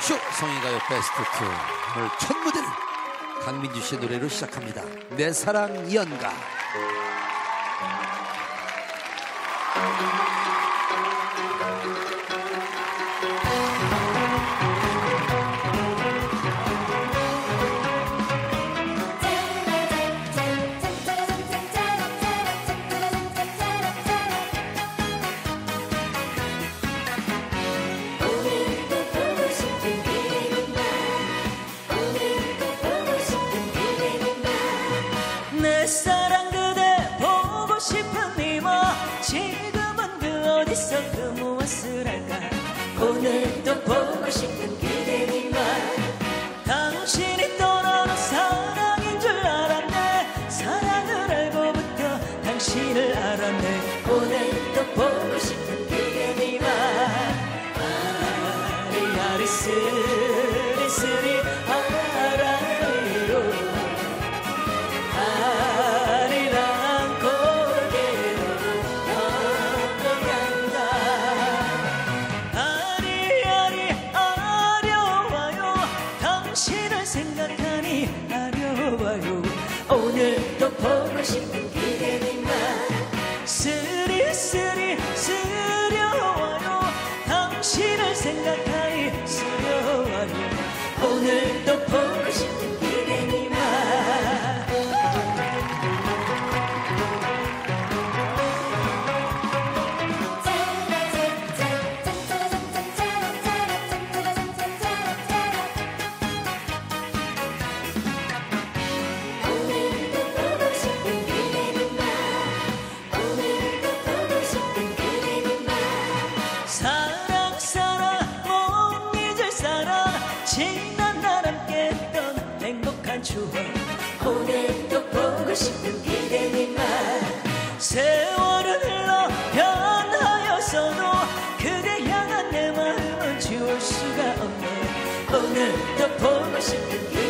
쇼 성인가요 베스트 2 오늘 첫 무대는 강민주 씨의 노래로 시작합니다. 내 사랑 이연가 당신을 알았네 오늘도 보고 싶은 그대는 나 아리아리 스리 스리 아라리로. 아리랑 고개로 넘어간다 아리아리 아려와요. 당신을 생각하니 아려와요. 오늘도 보고 싶은 생각 오늘도 보고 싶은 그대는 나 세월은 흘러 변하여서도 그대 향한 내 마음은 지울 수가 없네. 오늘도 보고 싶은 그대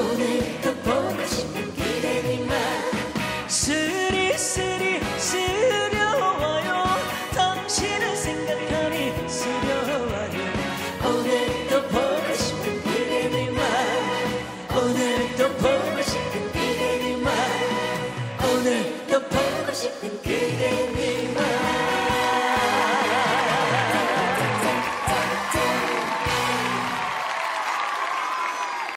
오늘